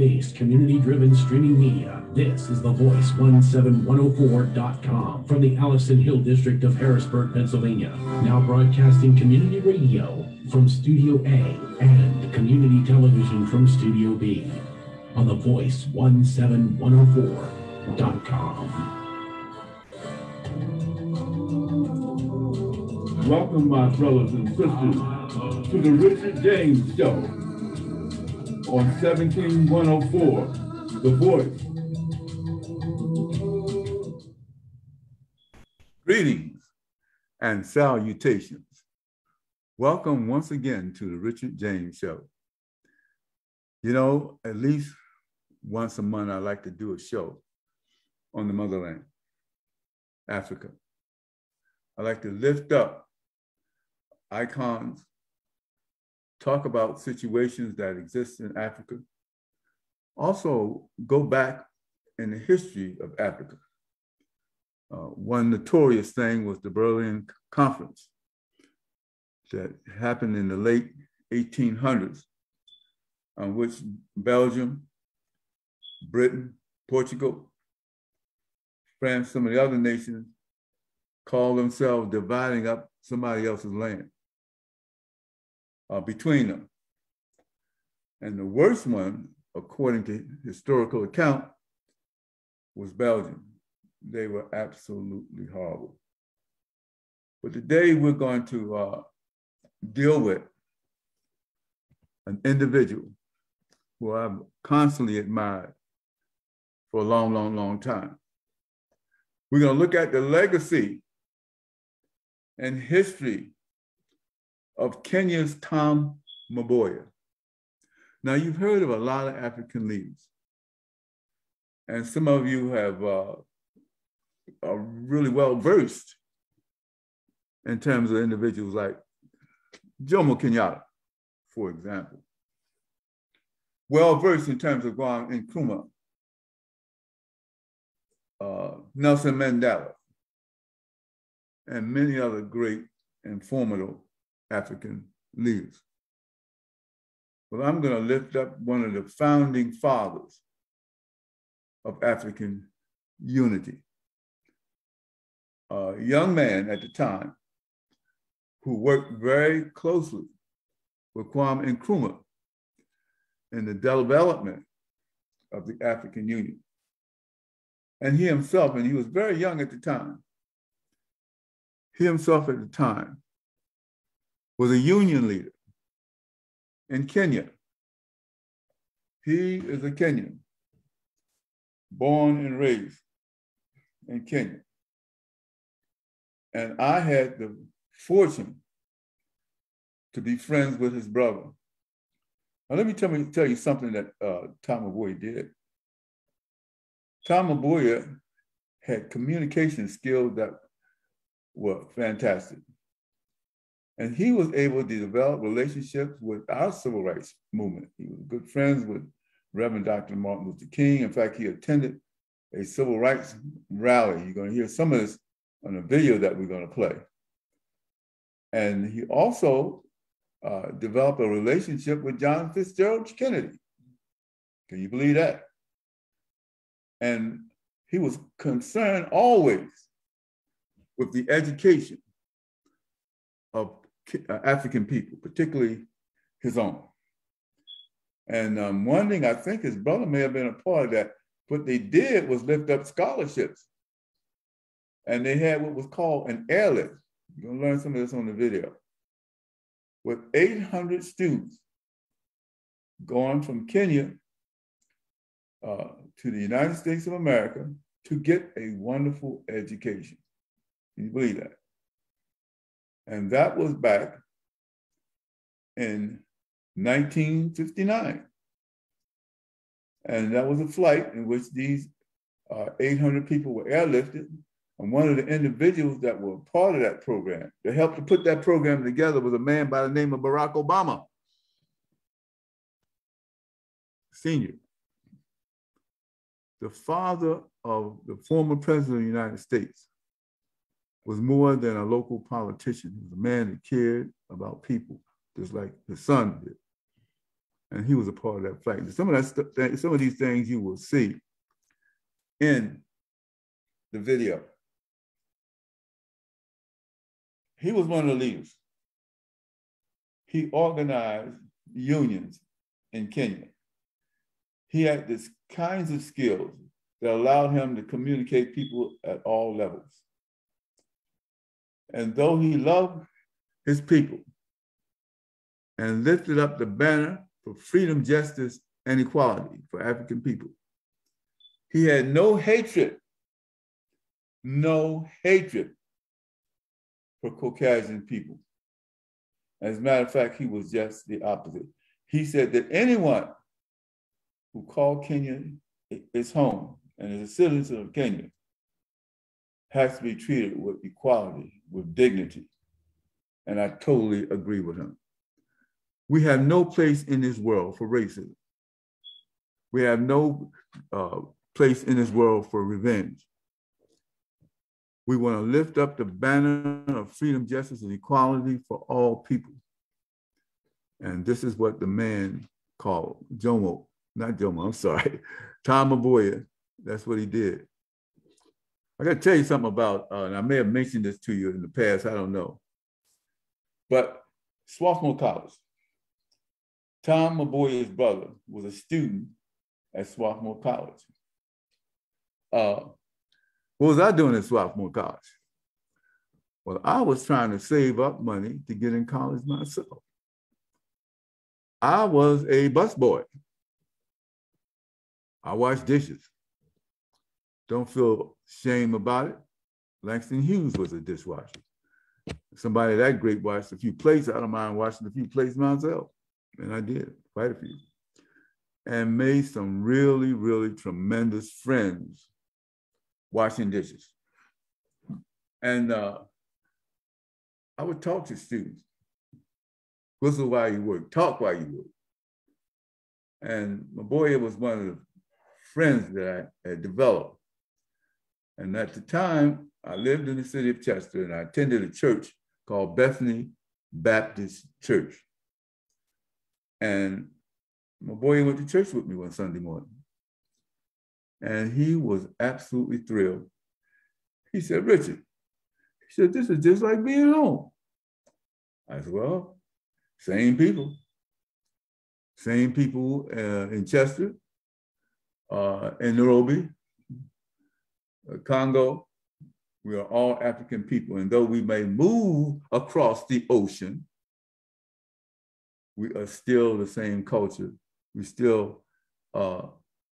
based, community driven streaming media. This is The Voice 17104.com from the Allison Hill District of Harrisburg, Pennsylvania. Now broadcasting community radio from Studio A and community television from Studio B on The Voice 17104.com. Welcome, my brothers and sisters, to the Richard James Show on 17104, The Voice. Greetings and salutations. Welcome once again to the Richard James Show. You know, at least once a month, I like to do a show on the motherland, Africa. I like to lift up icons, talk about situations that exist in Africa. Also, go back in the history of Africa. Uh, one notorious thing was the Berlin Conference that happened in the late 1800s, on which Belgium, Britain, Portugal, France, some of the other nations called themselves dividing up somebody else's land uh, between them. And the worst one, according to historical account, was Belgium. They were absolutely horrible. But today we're going to uh, deal with an individual who I've constantly admired for a long, long, long time. We're going to look at the legacy and history of Kenya's Tom Mboya. Now, you've heard of a lot of African leaders, and some of you have uh, are really well versed in terms of individuals like Jomo Kenyatta, for example. Well versed in terms of Kwame Nkrumah, uh, Nelson Mandela, and many other great and formidable African leaders. Well, I'm going to lift up one of the founding fathers of African unity. A young man at the time who worked very closely with Kwame Nkrumah in the development of the African Union. And he himself, and he was very young at the time, he himself at the time was a union leader in Kenya. He is a Kenyan, born and raised in Kenya. And I had the fortune to be friends with his brother. Now, let me tell, me, tell you something that uh, Tom Mboya did. Tom Mboya had communication skills that were fantastic. And he was able to develop relationships with our civil rights movement. He was good friends with Reverend Dr. Martin Luther King. In fact, he attended a civil rights rally. You're going to hear some of this on a video that we're going to play. And he also uh, developed a relationship with John Fitzgerald Kennedy. Can you believe that? And he was concerned always with the education of African people, particularly his own. And um, one thing I think his brother may have been a part of that. What they did was lift up scholarships. And they had what was called an airlift. You're gonna learn some of this on the video. With 800 students going from Kenya uh, to the United States of America to get a wonderful education. Can you believe that? And that was back in 1959. And that was a flight in which these uh, 800 people were airlifted. And one of the individuals that were part of that program, that helped to put that program together, was a man by the name of Barack Obama, Senior. The father of the former president of the United States was more than a local politician. He was a man that cared about people, just like his son did. and he was a part of that flag. Some of that, stuff, some of these things you will see in the video. He was one of the leaders. He organized unions in Kenya. He had these kinds of skills that allowed him to communicate people at all levels. And though he loved his people and lifted up the banner for freedom, justice, and equality for African people, he had no hatred, no hatred for Caucasian people. As a matter of fact, he was just the opposite. He said that anyone who called Kenya his home and is a citizen of Kenya has to be treated with equality, with dignity. And I totally agree with him. We have no place in this world for racism. We have no uh, place in this world for revenge. We want to lift up the banner of freedom, justice, and equality for all people. And this is what the man called Jomo, not Jomo, I'm sorry, Tom Mboya. That's what he did. I got to tell you something about, uh, and I may have mentioned this to you in the past, I don't know. But Swarthmore College, Tom Mboya's brother was a student at Swarthmore College. Uh, what was I doing at Swarthmore College? Well, I was trying to save up money to get in college myself. I was a busboy. I washed dishes. Don't feel shame about it. Langston Hughes was a dishwasher. Somebody that great washed a few plates. I don't mind washing a few plates myself. And I did, quite a few. And made some really, really tremendous friends washing dishes. And uh, I would talk to students. Whistle while you work, talk while you work. And Mboya was one of the friends that I had developed. And at the time, I lived in the city of Chester and I attended a church called Bethany Baptist Church. And Mboya went to church with me one Sunday morning. And he was absolutely thrilled. He said, Richard, he said, this is just like being home. I said, well, same people. Same people uh, in Chester, uh, in Nairobi, Congo. We are all African people. And though we may move across the ocean, we are still the same culture. We still uh,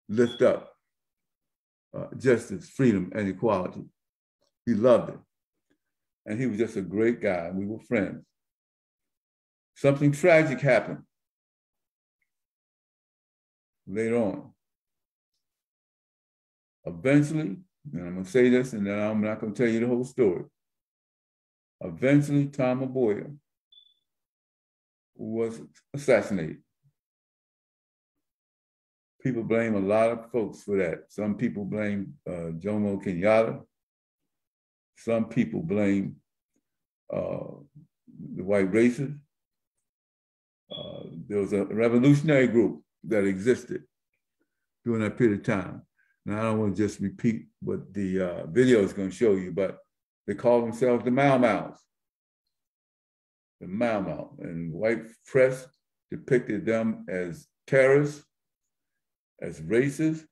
lift up uh, justice, freedom, and equality. He loved it. And he was just a great guy. We were friends. Something tragic happened later on. Eventually, and I'm going to say this and then I'm not going to tell you the whole story. Eventually, Tom Mboya was assassinated. People blame a lot of folks for that. Some people blame uh, Jomo Kenyatta. Some people blame uh, the white racists. Uh, there was a revolutionary group that existed during that period of time. Now, I don't want to just repeat what the uh, video is going to show you, but they call themselves the Mau Mau's. The Mau Mau. And white press depicted them as terrorists, as racist,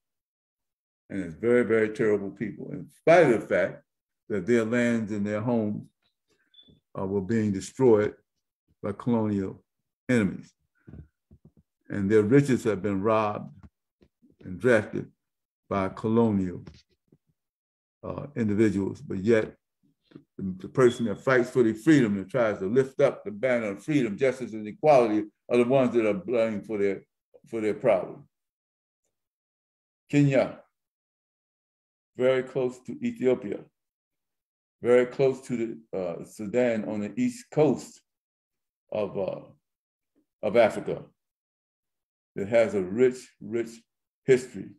and as very, very terrible people, in spite of the fact that their lands and their homes uh, were being destroyed by colonial enemies. And their riches have been robbed and drafted by colonial uh, individuals, but yet the, the person that fights for the freedom and tries to lift up the banner of freedom, justice, and equality are the ones that are blamed for their, for their problem. Kenya, very close to Ethiopia, very close to the uh, Sudan on the east coast of, uh, of Africa. It has a rich, rich history.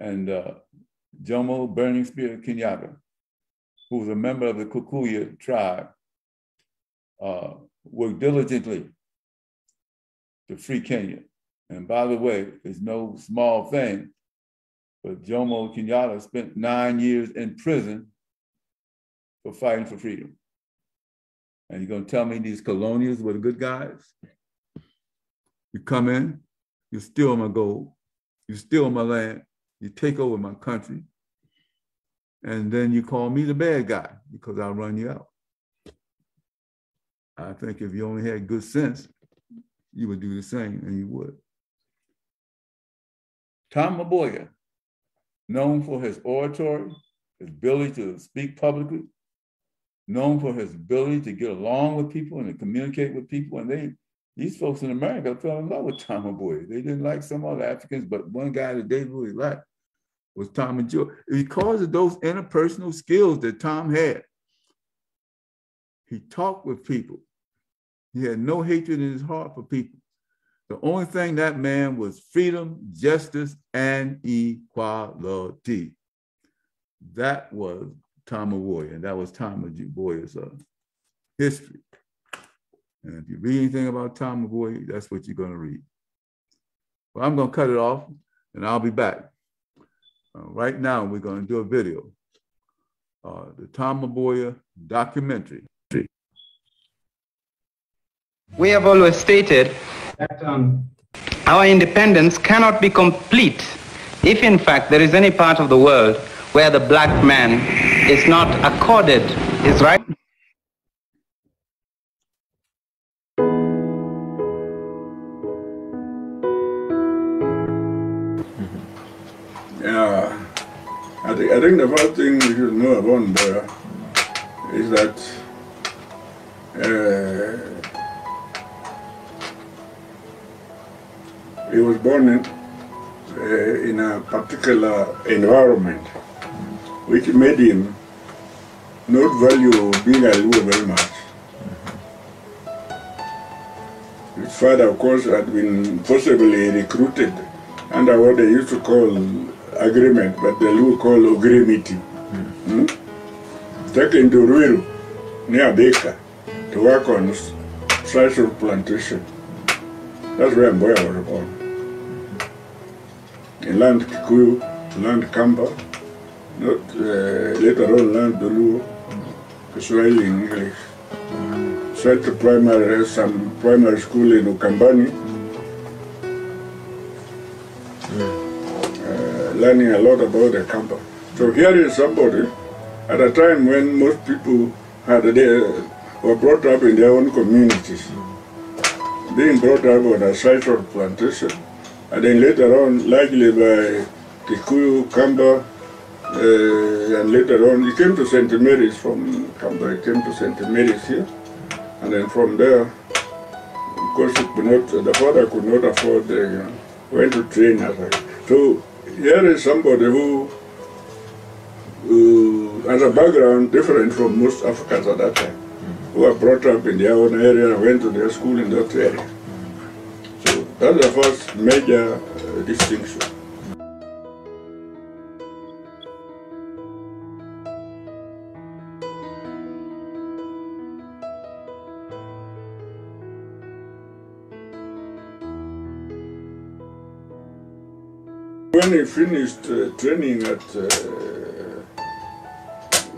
And uh, Jomo Burning Spear Kenyatta, who was a member of the Kikuyu tribe, uh, worked diligently to free Kenya. And by the way, it's no small thing, but Jomo Kenyatta spent nine years in prison for fighting for freedom. And you're gonna tell me these colonials were the good guys? You come in, you steal my gold, you steal my land, you take over my country, and then you call me the bad guy because I'll run you out. I think if you only had good sense, you would do the same, and you would. Tom Mboya, known for his oratory, his ability to speak publicly, known for his ability to get along with people and to communicate with people. And they, these folks in America fell in love with Tom Mboya. They didn't like some other Africans, but one guy that they really liked was Tom and Joe. Because of those interpersonal skills that Tom had, he talked with people. He had no hatred in his heart for people. The only thing that man was freedom, justice, and equality. That was Tom Mboya, and that was Tom Mboya's uh, history. And if you read anything about Tom Mboya, that's what you're going to read. Well, I'm going to cut it off, and I'll be back. Uh, right now, we're going to do a video, uh, the Tom Mboya documentary. We have always stated that um, our independence cannot be complete if, in fact, there is any part of the world where the black man is not accorded his right. Yeah, I think, I think the first thing we should know about there is that uh, he was born in, uh, in a particular environment which made him not value being a Luo very much. His father, of course, had been forcibly recruited under what they used to call agreement, but the Luo call. Mm. Hmm? Taken to Ruiru, near Baker, to work on sisal plantation. That's where Mboya was born. In land Kikuyu, land Kamba, not uh, later on learned the Luo, Kiswahili in English. Went to primary, some primary school in Ukambani, learning a lot about the Kamba. So here is somebody at a time when most people had their, were brought up in their own communities, being brought up on a of plantation, and then later on, largely by Kikuyu, Kamba, uh, and later on, he came to St. Mary's from Kamba, he came to St. Mary's here. And then from there, of course, not, the father could not afford, uh, went to train So here is somebody who, who has a background different from most Africans at that time, who were brought up in their own area and went to their school in that area. So that's the first major uh, distinction. When he finished uh, training at uh,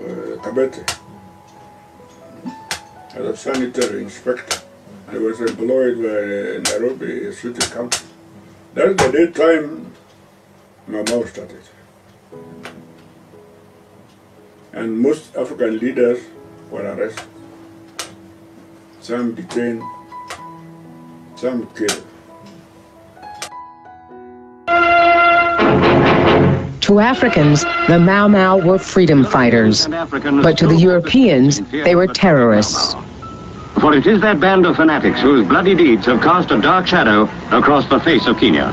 uh, as a sanitary inspector, I was employed by Nairobi City Council. That's the day time Mau Mau started. And most African leaders were arrested. Some detained, some killed. To Africans, the Mau Mau were freedom fighters, but to the Europeans, they were terrorists. For it is that band of fanatics whose bloody deeds have cast a dark shadow across the face of Kenya.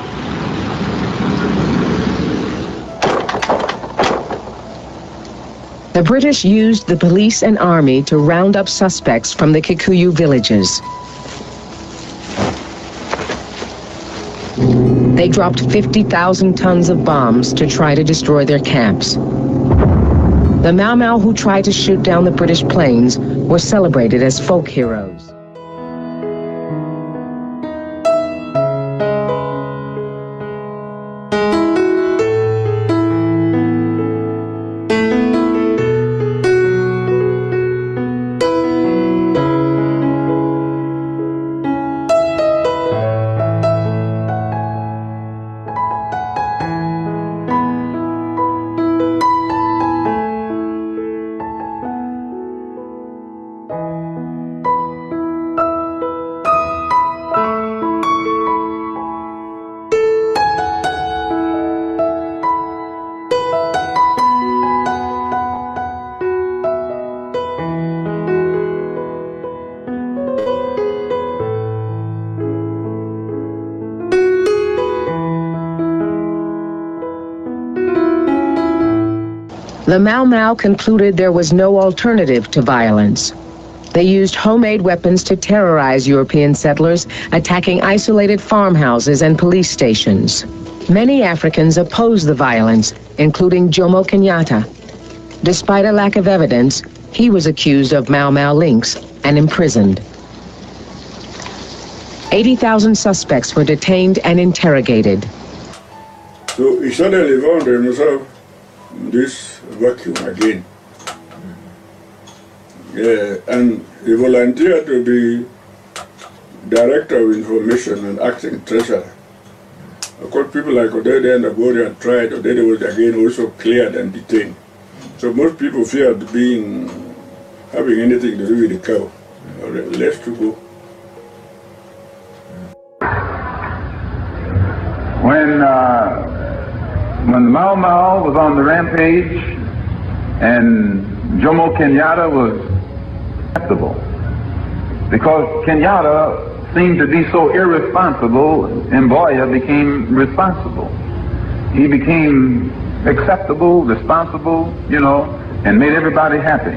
The British used the police and army to round up suspects from the Kikuyu villages. They dropped 50,000 tons of bombs to try to destroy their camps. The Mau Mau who tried to shoot down the British planes were celebrated as folk heroes. The Mau Mau concluded there was no alternative to violence. They used homemade weapons to terrorize European settlers, attacking isolated farmhouses and police stations. Many Africans opposed the violence, including Jomo Kenyatta. Despite a lack of evidence, he was accused of Mau Mau links and imprisoned. 80,000 suspects were detained and interrogated. So found himself in this vacuum again. Yeah, and he volunteered to be Director of Information and Acting Treasurer. Of course, people like Odede and Abori had tried. Odede was again also cleared and detained. So most people feared being having anything to do with the KAU. Less to go. when uh, when Mau Mau was on the rampage and Jomo Kenyatta was acceptable because Kenyatta seemed to be so irresponsible, Mboya became responsible. He became acceptable, responsible, you know, and made everybody happy.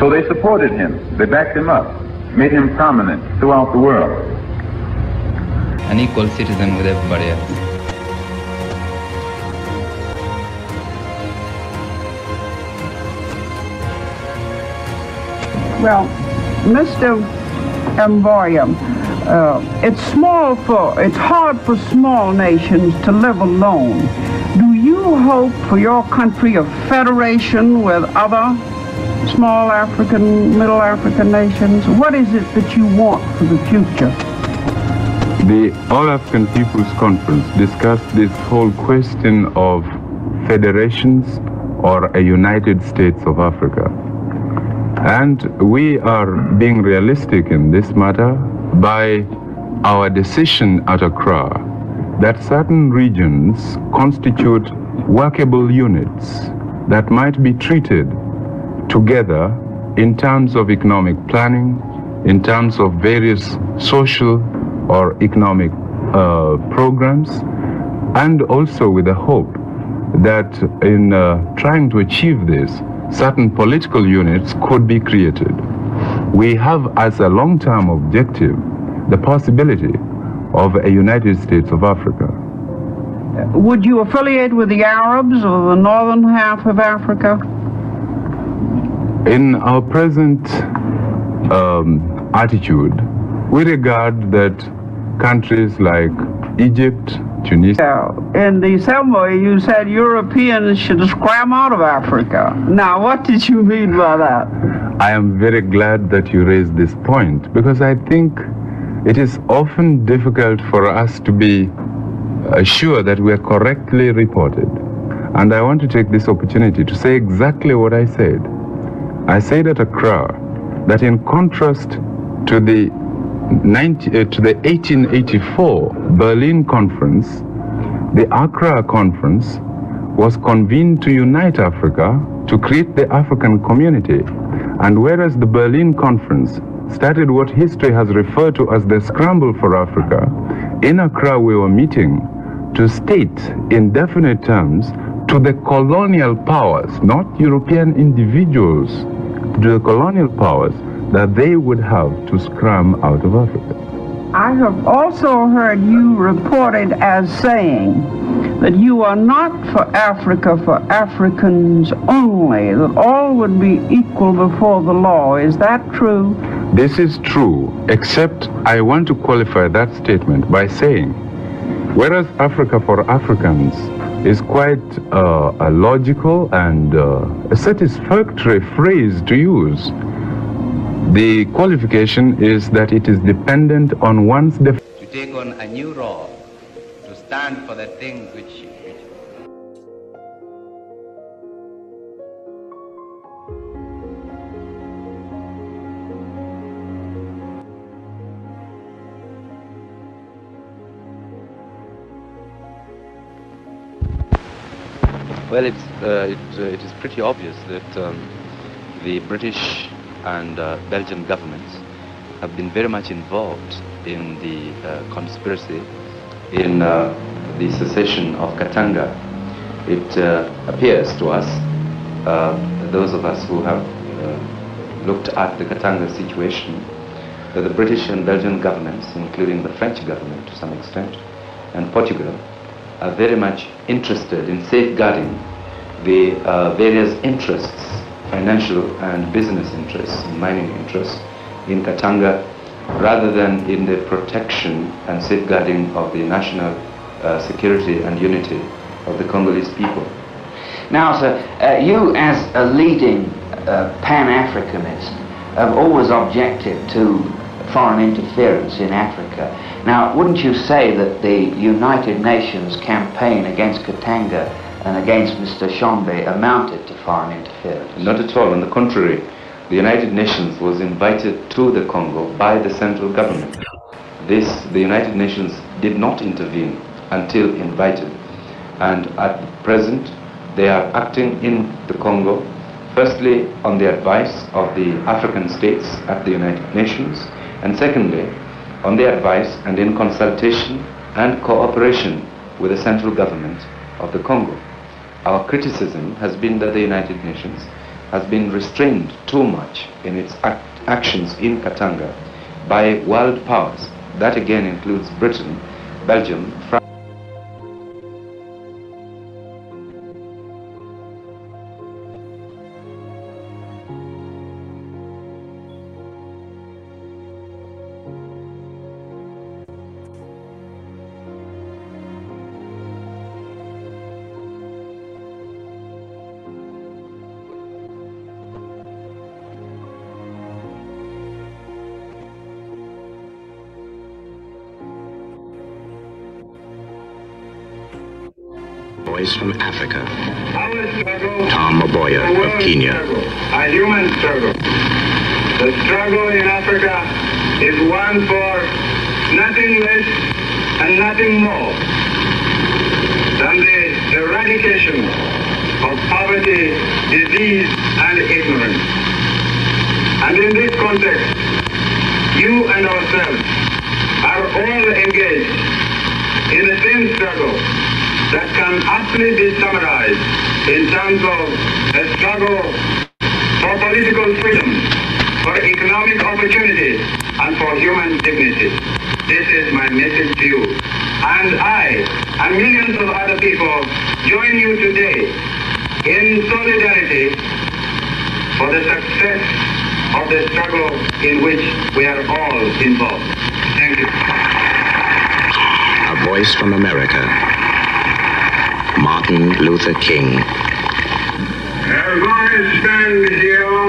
So they supported him. They backed him up, made him prominent throughout the world. An equal citizen with everybody else. Well, Mr. Mboya, uh, it's small for, it's hard for small nations to live alone. Do you hope for your country a federation with other small African, middle African nations? What is it that you want for the future? The All African People's Conference discussed this whole question of federations or a United States of Africa. And we are being realistic in this matter by our decision at Accra that certain regions constitute workable units that might be treated together in terms of economic planning, in terms of various social or economic uh, programs, and also with the hope that in uh, trying to achieve this, certain political units could be created. We have as a long-term objective the possibility of a United States of Africa. Would you affiliate with the Arabs or the northern half of Africa? In our present um, attitude, we regard that countries like Egypt, Tunisia, In the assembly, you said Europeans should scram out of Africa. Now, what did you mean by that? I am very glad that you raised this point because I think it is often difficult for us to be uh, sure that we are correctly reported. And I want to take this opportunity to say exactly what I said. I said at Accra that in contrast to the 90, uh, to the 1884 Berlin Conference, the Accra Conference was convened to unite Africa to create the African community. And whereas the Berlin Conference started what history has referred to as the scramble for Africa, in Accra we were meeting to state in definite terms to the colonial powers, not European individuals, to the colonial powers that they would have to scram out of Africa. I have also heard you reported as saying that you are not for Africa for Africans only, that all would be equal before the law. Is that true? This is true, except I want to qualify that statement by saying, whereas Africa for Africans is quite uh, a logical and uh, a satisfactory phrase to use, the qualification is that it is dependent on one's def- To take on a new role, to stand for the things which, Well, it's, uh, it, uh, it is pretty obvious that um, the British and uh, Belgian governments have been very much involved in the uh, conspiracy in uh, the secession of Katanga. It uh, appears to us uh, those of us who have uh, looked at the Katanga situation, that the British and Belgian governments, including the French government to some extent, and Portugal, are very much interested in safeguarding the various interests, financial and business interests, mining interests in Katanga, rather than in the protection and safeguarding of the national uh, security and unity of the Congolese people. Now, sir, uh, you as a leading uh, Pan-Africanist have always objected to foreign interference in Africa. Now, wouldn't you say that the United Nations campaign against Katanga and against Mr. Tshombe amounted to foreign interference? Not at all. On the contrary, the United Nations was invited to the Congo by the central government. This, the United Nations did not intervene until invited. And at present, they are acting in the Congo, firstly on the advice of the African states at the United Nations, and secondly, on the advice and in consultation and cooperation with the central government of the Congo. Our criticism has been that the United Nations has been restrained too much in its act actions in Katanga by world powers. That again includes Britain, Belgium, France. Voice from America. Martin Luther King. As I stand here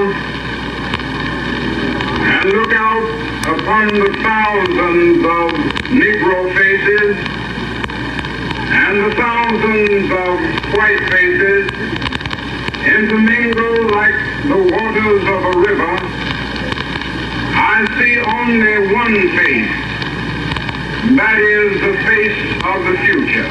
and look out upon the thousands of Negro faces and the thousands of white faces intermingle like the waters of a river, I see only one face. That is the face of the future.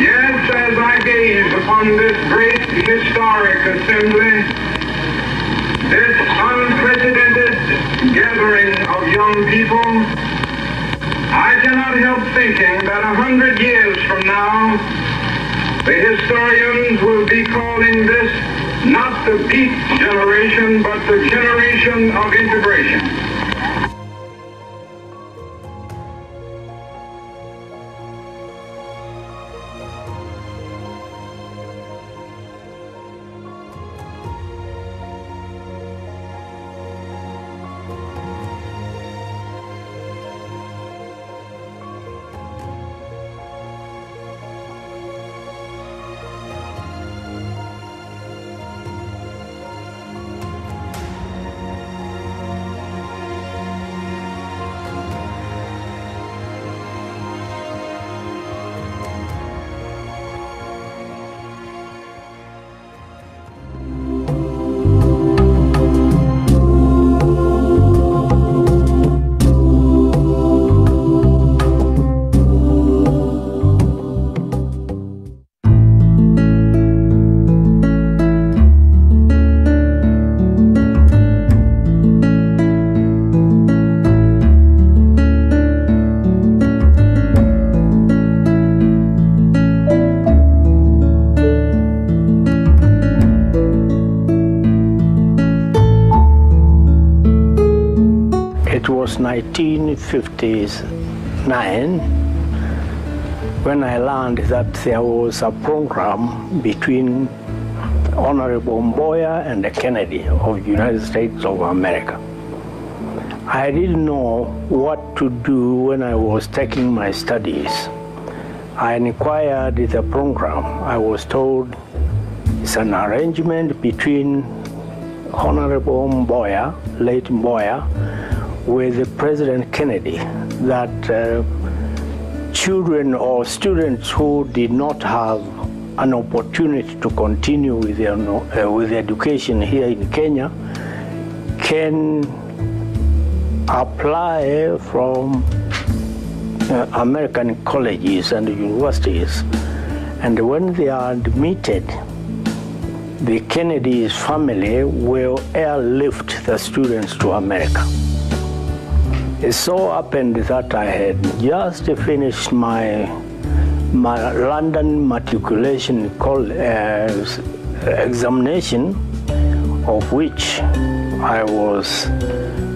Yes, as I gaze upon this great historic assembly, this unprecedented gathering of young people, I cannot help thinking that a hundred years from now, the historians will be calling this not the beat generation, but the generation of integration. 1959 when I learned that there was a program between Honorable Mboya and Kennedy of the United States of America. I didn't know what to do when I was taking my studies. I inquired the program. I was told it's an arrangement between Honorable Mboya, late Mboya, with the President Kennedy that uh, children or students who did not have an opportunity to continue with their, uh, with education here in Kenya can apply from uh, American colleges and universities. And when they are admitted, the Kennedy's family will airlift the students to America. It so happened that I had just finished my my London matriculation call, uh, examination, of which I was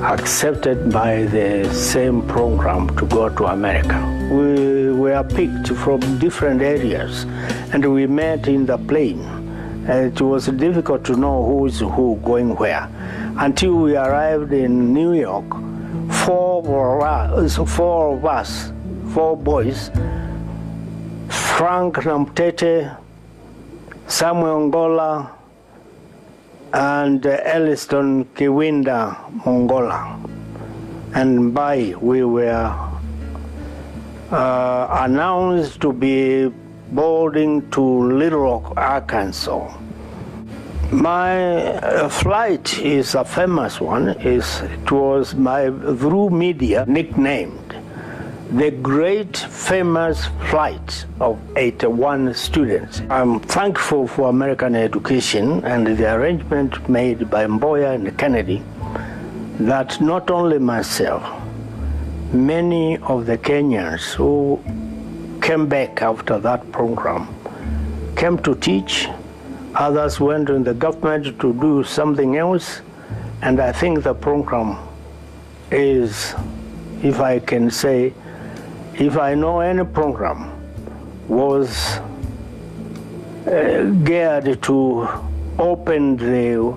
accepted by the same program to go to America. We were picked from different areas and we met in the plane. And it was difficult to know who is who going where. Until we arrived in New York, four of us, four, of us, four boys, Frank Namtete, Samuel Ngola, and uh, Elliston Kiwinda Mongola. And by we were uh, announced to be boarding to Little Rock, Arkansas. My uh, flight is a famous one. Is it was my through media nicknamed the great famous flight of 81 students. I'm thankful for American education and the arrangement made by Mboya and Kennedy that not only myself, many of the Kenyans who came back after that program came to teach, others went in the government to do something else, and I think the program is, if I can say, if I know any program was uh, geared to open the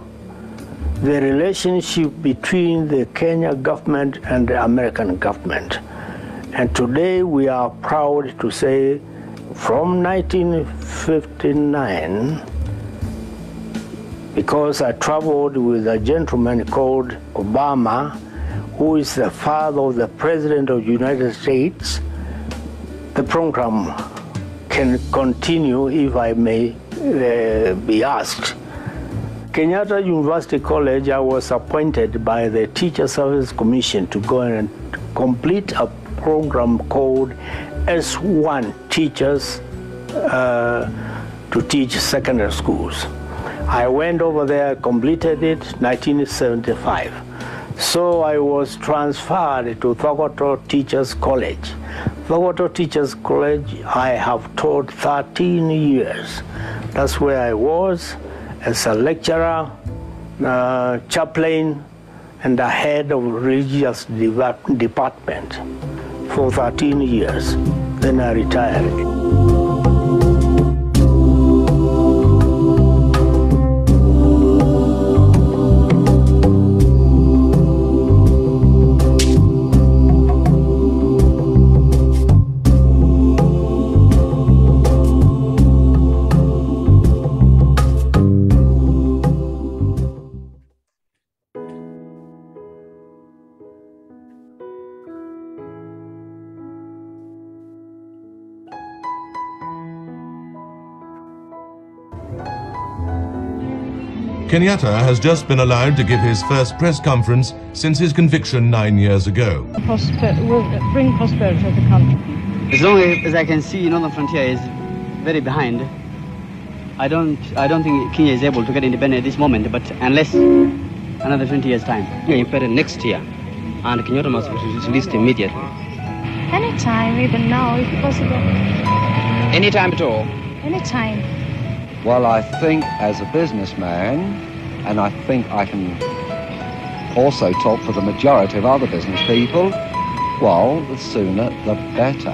the relationship between the Kenya government and the American government. And today we are proud to say from 1959, because I traveled with a gentleman called Obama, who is the father of the President of the United States, the program can continue if I may uh, be asked. Kenyatta University College, I was appointed by the Teacher Service Commission to go and complete a program called S1 Teachers uh, to teach secondary schools. I went over there, completed it 1975. So I was transferred to Thogoto Teachers College. Thogoto Teachers College, I have taught 13 years. That's where I was as a lecturer, uh, chaplain, and the head of religious department for 13 years. Then I retired. Kenyatta has just been allowed to give his first press conference since his conviction nine years ago. Prosper will bring prosperity to the country. As long as I can see, Northern Frontier is very behind. I don't, I don't think Kenya is able to get independent at this moment, but unless another 20 years' time. Yeah, in next year, and Kenyatta must be released immediately. Anytime, even now, if possible. Anytime at all? Anytime. Well, I think as a businessman, and I think I can also talk for the majority of other business people, well, the sooner the better.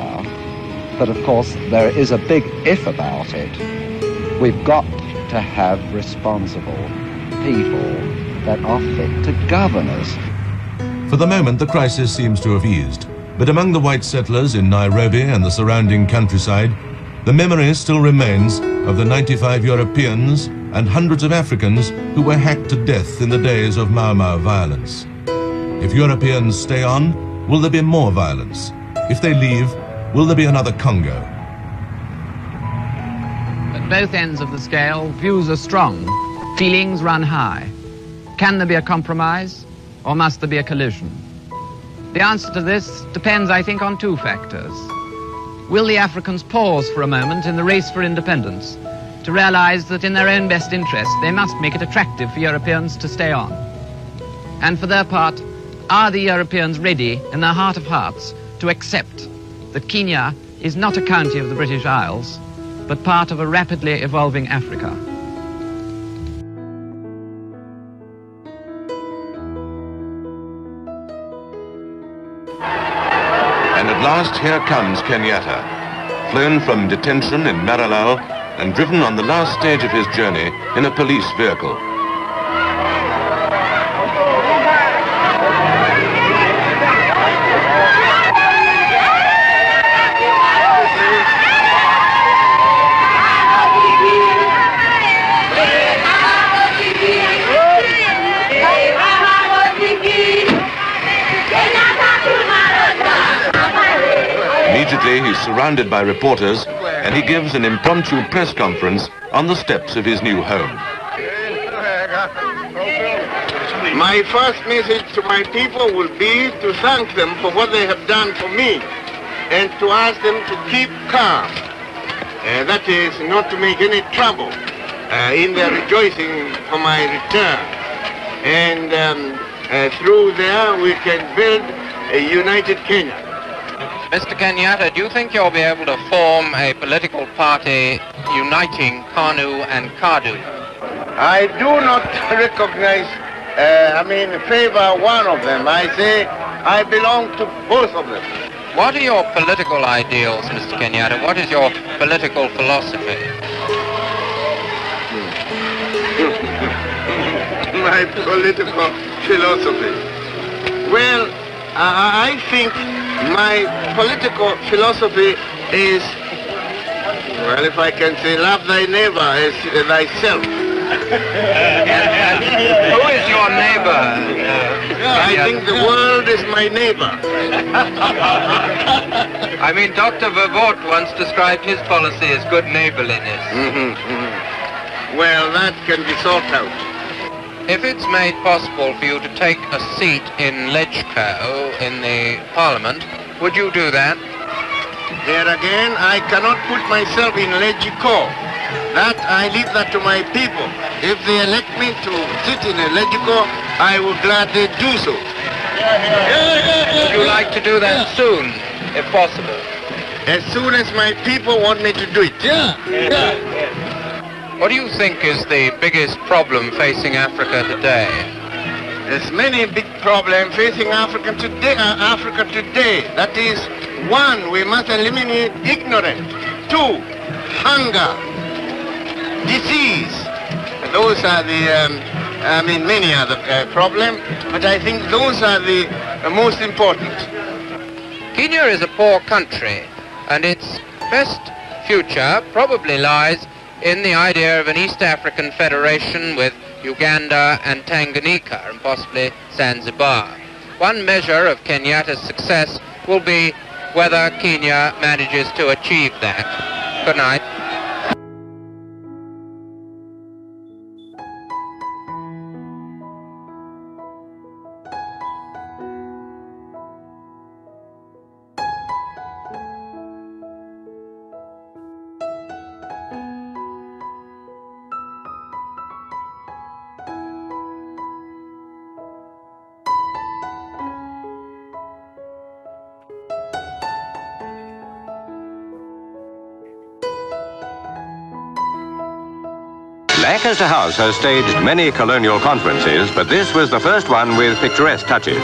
But of course, there is a big if about it. We've got to have responsible people that are fit to govern us. For the moment, the crisis seems to have eased. But among the white settlers in Nairobi and the surrounding countryside, the memory still remains of the 95 Europeans and hundreds of Africans who were hacked to death in the days of Mau Mau violence. If Europeans stay on, will there be more violence? If they leave, will there be another Congo? At both ends of the scale, views are strong, feelings run high. Can there be a compromise, or must there be a collision? The answer to this depends, I think, on two factors. Will the Africans pause for a moment in the race for independence to realize that in their own best interest they must make it attractive for Europeans to stay on? And for their part, are the Europeans ready in their heart of hearts to accept that Kenya is not a county of the British Isles, but part of a rapidly evolving Africa? Last here comes Kenyatta, flown from detention in Maralal and driven on the last stage of his journey in a police vehicle. He's surrounded by reporters and he gives an impromptu press conference on the steps of his new home. My first message to my people will be to thank them for what they have done for me and to ask them to keep calm. Uh, that is, not to make any trouble uh, in their rejoicing for my return. And um, uh, through there, we can build a united Kenya. Mr. Kenyatta, do you think you'll be able to form a political party uniting KANU and KADU? I do not recognize, uh, I mean, favor one of them. I say I belong to both of them. What are your political ideals, Mr. Kenyatta? What is your political philosophy? my political philosophy. Well, I, I think my political philosophy is, well, if I can say, love thy neighbor as thyself. Who is your neighbor? I think the world is my neighbor. I mean, Dr. Verwoerd once described his policy as good neighborliness. Mhm, mhm. Well, that can be sought out. If it's made possible for you to take a seat in Legco in the Parliament, would you do that? There again, I cannot put myself in Legico. That, I leave that to my people. If they elect me to sit in a Legico, I will gladly do so. Would you like to do that soon, if possible? As soon as my people want me to do it. Yeah. What do you think is the biggest problem facing Africa today? There's many big problems facing Africa today. Uh, Africa today. That is, one, we must eliminate ignorance. Two, hunger, disease. Those are the, um, I mean, many other uh, problems, but I think those are the uh, most important. Kenya is a poor country, and its best future probably lies in the idea of an East African federation with Uganda and Tanganyika and possibly Zanzibar. One measure of Kenyatta's success will be whether Kenya manages to achieve that. Good night. Lancaster House has staged many colonial conferences, but this was the first one with picturesque touches.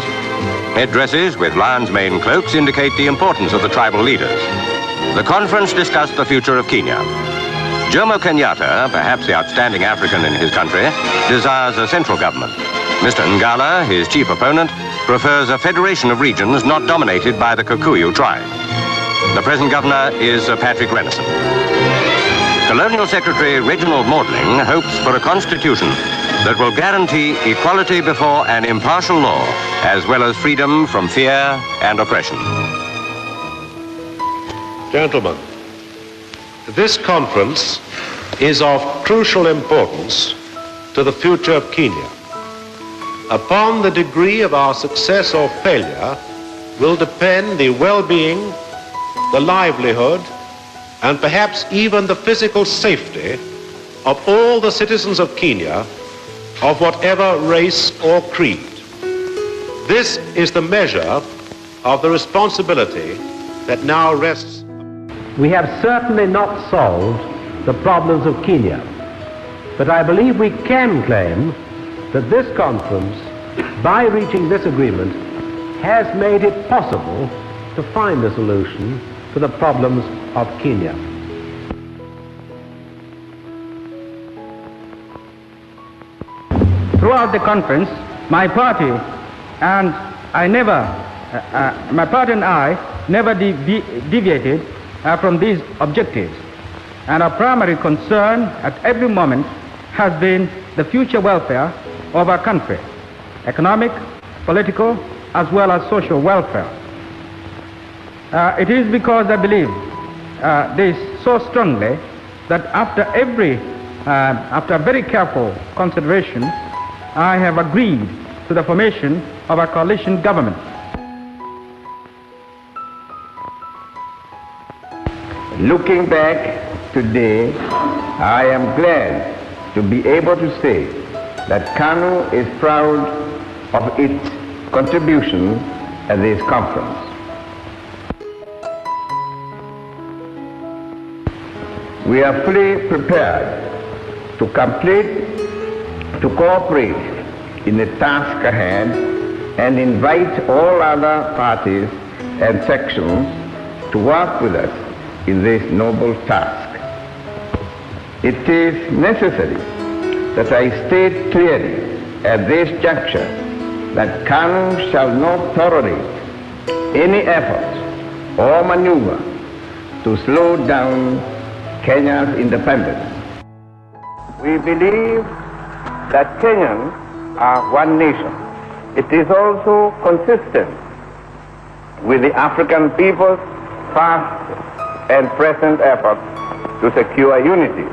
Headdresses with lion's mane cloaks indicate the importance of the tribal leaders. The conference discussed the future of Kenya. Jomo Kenyatta, perhaps the outstanding African in his country, desires a central government. Mr. Ngala, his chief opponent, prefers a federation of regions not dominated by the Kikuyu tribe. The present governor is Sir Patrick Renison. Colonial Secretary Reginald Maudling hopes for a constitution that will guarantee equality before an impartial law, as well as freedom from fear and oppression. Gentlemen, this conference is of crucial importance to the future of Kenya. Upon the degree of our success or failure will depend the well-being, the livelihood, and perhaps even the physical safety of all the citizens of Kenya of whatever race or creed. This is the measure of the responsibility that now rests. We have certainly not solved the problems of Kenya, but I believe we can claim that this conference, by reaching this agreement, has made it possible to find a solution to the problems of Kenya. Throughout the conference, my party and I never, uh, uh, my party and I never devi deviated uh, from these objectives. And our primary concern at every moment has been the future welfare of our country, economic, political, as well as social welfare. Uh, it is because I believe uh, this so strongly that after every, uh, after very careful consideration, I have agreed to the formation of a coalition government. Looking back today, I am glad to be able to say that KANU is proud of its contribution at this conference. We are fully prepared to complete, to cooperate in the task ahead and invite all other parties and sections to work with us in this noble task. It is necessary that I state clearly at this juncture that KANU shall not tolerate any effort or maneuver to slow down Kenya's independence. We believe that Kenyans are one nation. It is also consistent with the African people's past and present efforts to secure unity.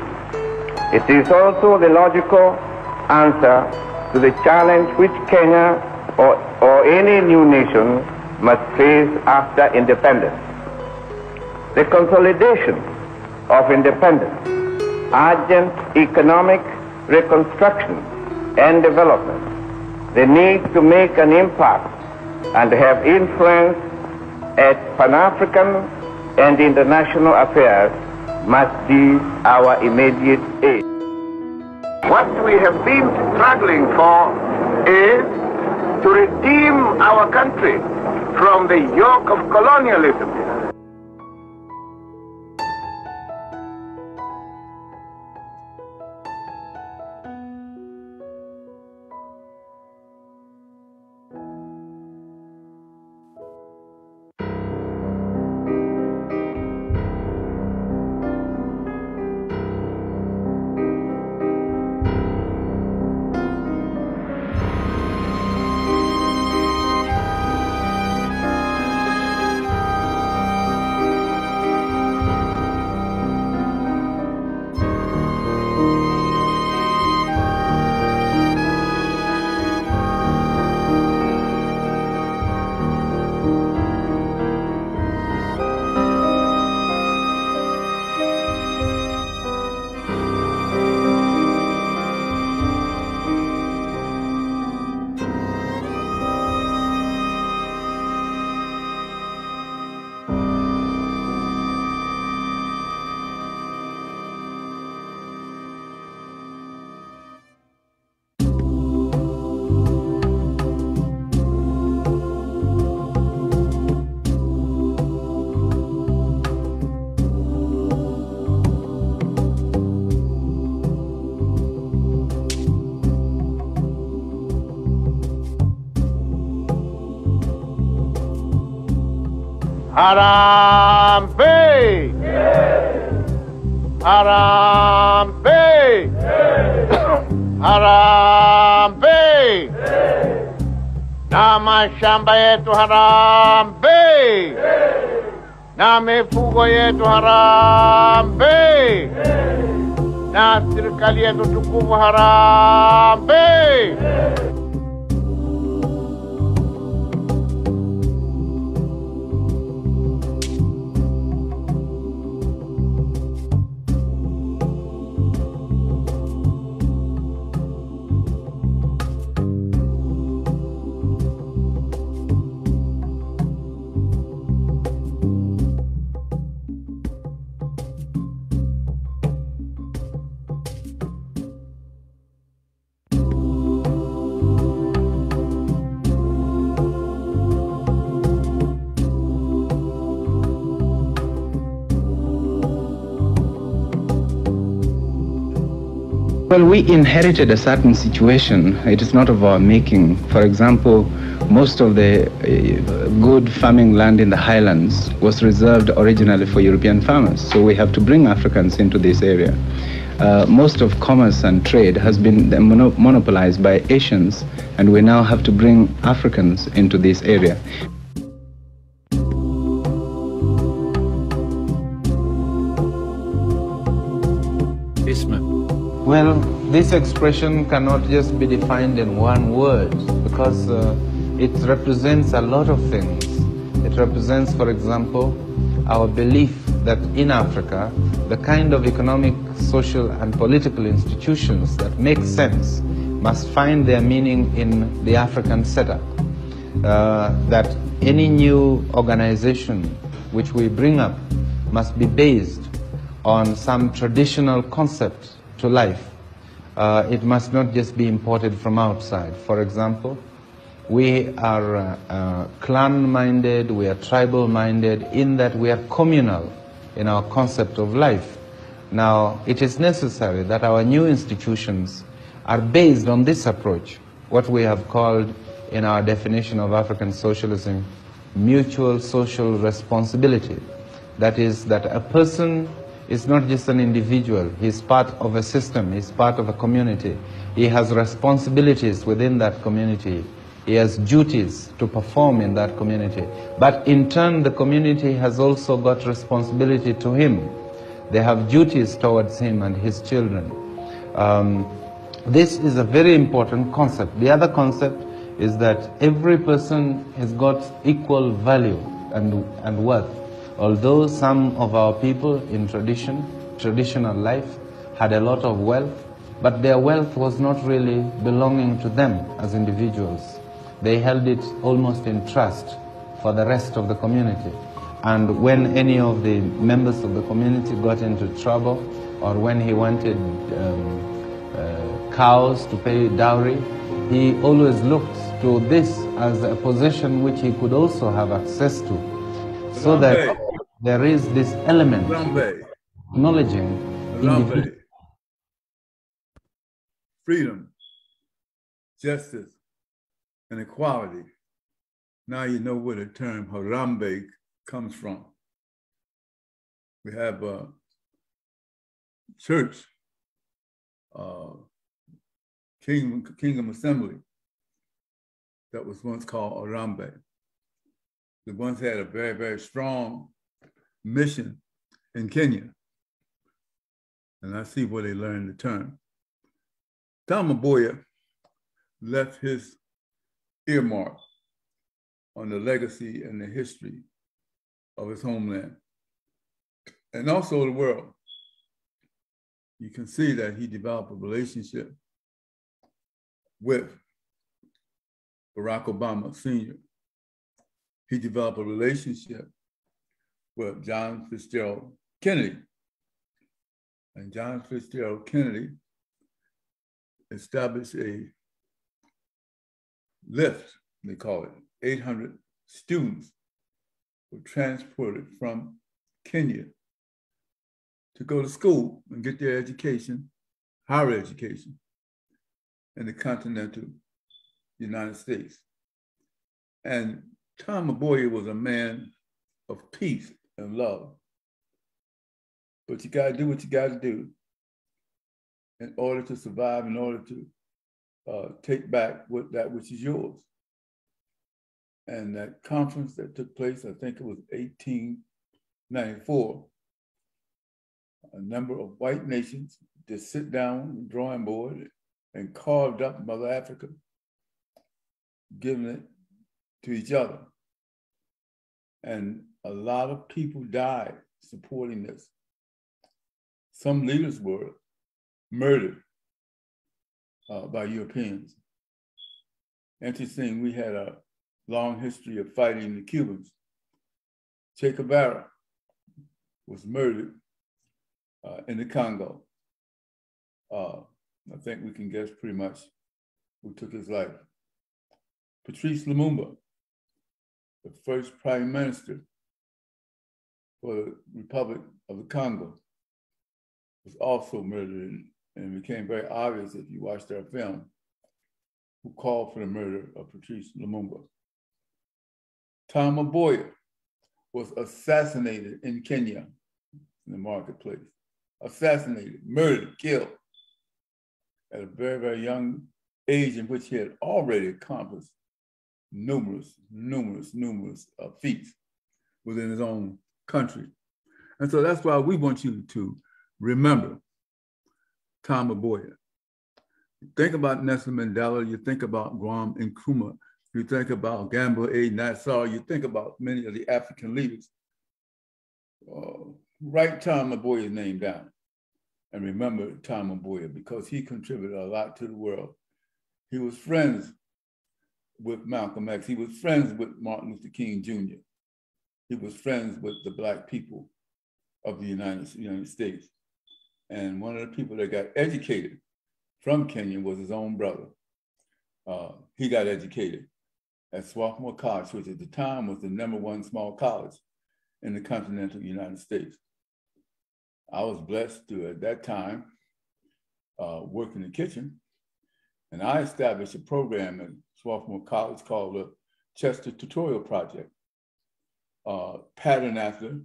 It is also the logical answer to the challenge which Kenya or, or any new nation must face after independence. The consolidation of independence, urgent economic reconstruction and development, the need to make an impact and have influence at Pan-African and international affairs must be our immediate aim. What we have been struggling for is to redeem our country from the yoke of colonialism Harambe! Harambe! Harambe! Na mashamba yetu harambe! Na mifugo yetu harambe! Na serikali yetu tukufu harambe! Well, we inherited a certain situation. It is not of our making. For example, most of the uh, good farming land in the highlands was reserved originally for European farmers. So we have to bring Africans into this area. Uh, most of commerce and trade has been mono monopolized by Asians, and we now have to bring Africans into this area. Well, this expression cannot just be defined in one word because uh, it represents a lot of things. It represents, for example, our belief that in Africa, the kind of economic, social, and political institutions that make sense must find their meaning in the African setup. Uh, that any new organization which we bring up must be based on some traditional concept to life. Uh, it must not just be imported from outside. For example, we are uh, uh, clan-minded, we are tribal-minded in that we are communal in our concept of life. Now, it is necessary that our new institutions are based on this approach, what we have called in our definition of African socialism, mutual social responsibility. That is, that a person is not just an individual, he's part of a system, he's part of a community. He has responsibilities within that community. He has duties to perform in that community. But in turn, the community has also got responsibility to him. They have duties towards him and his children. Um, this is a very important concept. The other concept is that every person has got equal value and, and worth. Although some of our people in tradition, traditional life, had a lot of wealth, but their wealth was not really belonging to them as individuals. They held it almost in trust for the rest of the community. And when any of the members of the community got into trouble, or when he wanted um, uh, cows to pay dowry, he always looked to this as a position which he could also have access to. So that there is this element acknowledging individual freedom, justice, and equality. Now you know where the term Harambee comes from. We have a church, uh, Kingdom, Kingdom Assembly, that was once called Harambee. They once had a very, very strong mission in Kenya. And I see where they learned the term. Tom Mboya left his earmark on the legacy and the history of his homeland and also the world. You can see that he developed a relationship with Barack Obama Sr. He developed a relationship with John Fitzgerald Kennedy. And John Fitzgerald Kennedy established a lift, they call it, 800 students were transported from Kenya to go to school and get their education, higher education, in the continental United States. And Tom Mboya was a man of peace and love. But you got to do what you got to do in order to survive, in order to uh, take back what that which is yours. And that conference that took place, I think it was 1894, a number of white nations just sit down drawing board and carved up Mother Africa, giving it to each other. And a lot of people died supporting this. Some leaders were murdered uh, by Europeans. Interesting, we had a long history of fighting the Cubans. Che Guevara was murdered uh, in the Congo. Uh, I think we can guess pretty much who took his life. Patrice Lumumba, the first prime minister for the Republic of the Congo, was also murdered and it became very obvious if you watched our film who called for the murder of Patrice Lumumba. Tom Mboya was assassinated in Kenya in the marketplace. Assassinated, murdered, killed at a very, very young age in which he had already accomplished numerous, numerous, numerous uh, feats within his own country. And so that's why we want you to remember Tom Mboya. You think about Nelson Mandela, you think about Kwame Nkrumah, you think about Gamal A. Nasser, you think about many of the African leaders. Uh, write Tom Mboya's name down and remember Tom Mboya because he contributed a lot to the world. He was friends with Malcolm X. He was friends with Martin Luther King Jr. He was friends with the Black people of the United, United States. And one of the people that got educated from Kenya was his own brother. Uh, he got educated at Swarthmore College, which at the time was the number one small college in the continental United States. I was blessed to, at that time, uh, work in the kitchen. And I established a program at Swarthmore College called the Chester Tutorial Project, uh, patterned after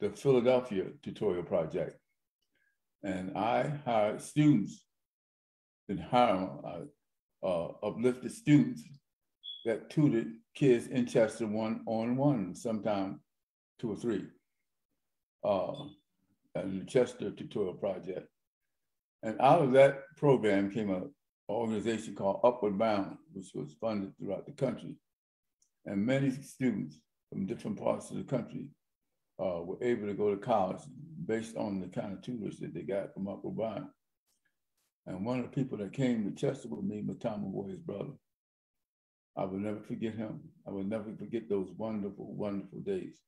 the Philadelphia Tutorial Project. And I hired students in Harlem, uh, uh, uplifted students that tutored kids in Chester one on one, sometimes two or three, uh, and the Chester Tutorial Project. And out of that program came an organization called Upward Bound, which was funded throughout the country. And many students from different parts of the country uh, were able to go to college based on the kind of tutors that they got from Upward Bound. And one of the people that came to Chester with me was Tom Mboya's brother. I will never forget him. I will never forget those wonderful, wonderful days.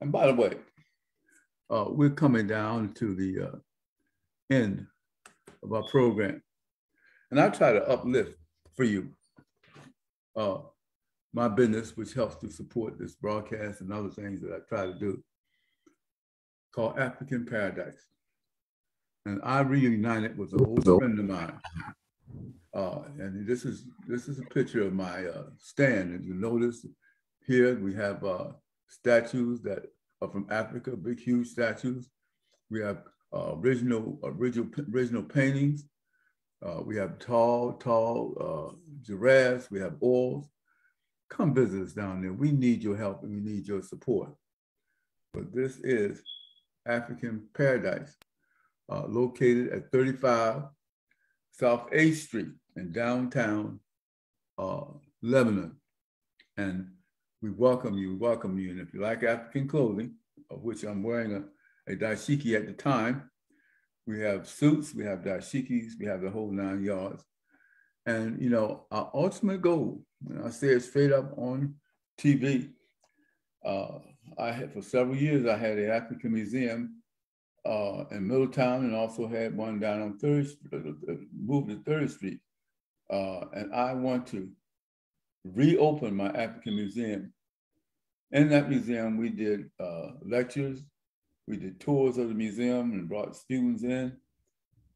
And by the way, uh, we're coming down to the uh, end of our program. And I try to uplift for you uh, my business, which helps to support this broadcast and other things that I try to do, called African Paradise. And I reunited with an old friend of mine. Uh, and this is this is a picture of my uh, stand. And you notice here we have uh, statues that are from Africa, big, huge statues. We have uh, original, original, original paintings. Uh, we have tall, tall uh, giraffes. We have oils come visit us down there. We need your help and we need your support. But this is African Paradise, uh, located at 35 South 8th Street in downtown uh, Lebanon. And we welcome you, we welcome you. And if you like African clothing, of which I'm wearing a, a dashiki at the time, we have suits, we have dashikis, we have the whole nine yards. And you know, our ultimate goal, and I say it straight up on TV, uh, I had for several years I had an African museum uh, in Middletown and also had one down on Third uh, uh, moved to Third Street. Uh, and I want to reopen my African museum. In that museum, we did uh, lectures, we did tours of the museum and brought students in,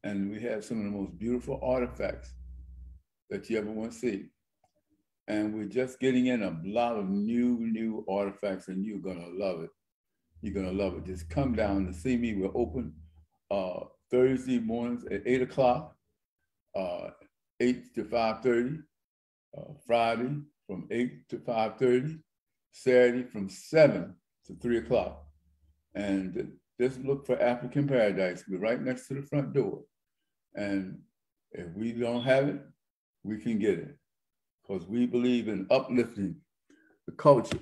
and we had some of the most beautiful artifacts that you ever want to see. And we're just getting in a lot of new, new artifacts, and you're gonna love it. You're gonna love it. Just come down to see me. We're open uh, Thursday mornings at eight o'clock, uh, eight to five thirty. Uh, Friday from eight to five thirty. Saturday from seven to three o'clock. And just look for African Paradise. We're right next to the front door. And if we don't have it, we can get it. Because we believe in uplifting the culture,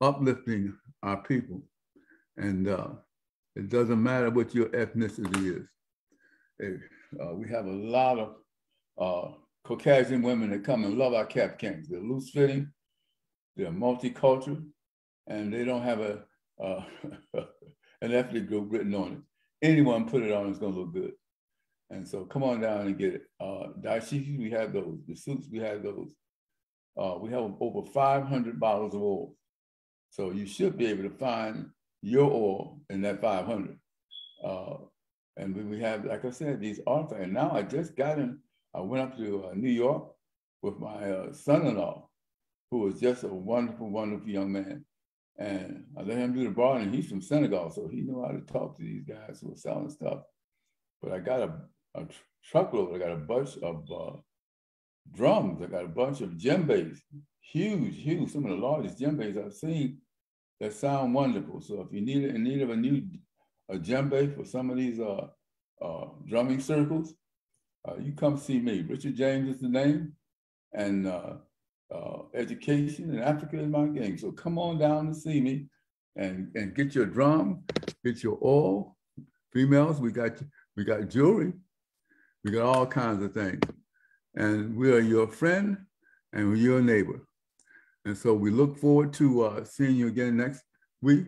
uplifting our people. And uh, it doesn't matter what your ethnicity is. Uh, we have a lot of uh, Caucasian women that come and love our cap kings. They're loose fitting, they're multicultural, and they don't have a uh, an ethnic group written on it. Anyone put it on, it's gonna look good. And so come on down and get it. Uh, we have those. The suits, we have those. Uh, we have over 500 bottles of oil. So you should be able to find your oil in that 500. Uh, and we have, like I said, these artifacts. And now I just got in, I went up to uh, New York with my uh, son-in-law, who was just a wonderful, wonderful young man. And I let him do the bar, and he's from Senegal, so he knew how to talk to these guys who were selling stuff. But I got a, a truckload, I got a bunch of uh, drums, I got a bunch of djembes, huge, huge, some of the largest djembes I've seen that sound wonderful. So if you need in need of a new a djembe for some of these uh, uh, drumming circles, uh, you come see me. Richard James is the name, and uh, uh, education in Africa is my game. So come on down to see me and, and get your drum, get your oil. Females, we got we got jewelry, we got all kinds of things. And we are your friend and we're your neighbor. And so we look forward to uh, seeing you again next week,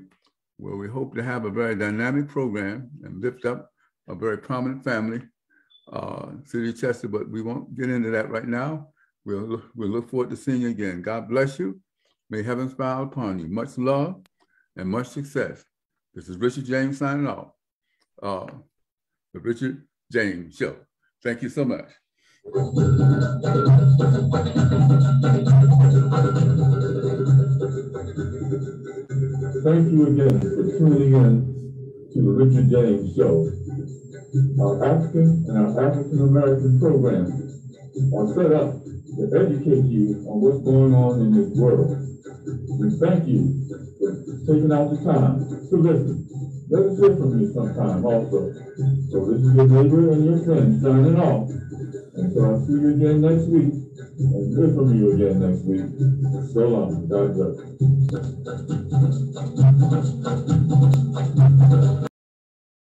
where we hope to have a very dynamic program and lift up a very prominent family, uh, City of Chester, but we won't get into that right now. We'll, we'll look forward to seeing you again. God bless you. May heaven smile upon you. Much love and much success. This is Richard James signing off. Uh, the Richard James Show. Thank you so much. Thank you again for tuning in to the Richard James Show. Our African and our African American programs are set up to educate you on what's going on in this world. We thank you for taking out the time to listen. Let us hear from you sometime also. So this is your neighbor and your friend signing off. And so I'll see you again next week and hear from you again next week. So long. God bless.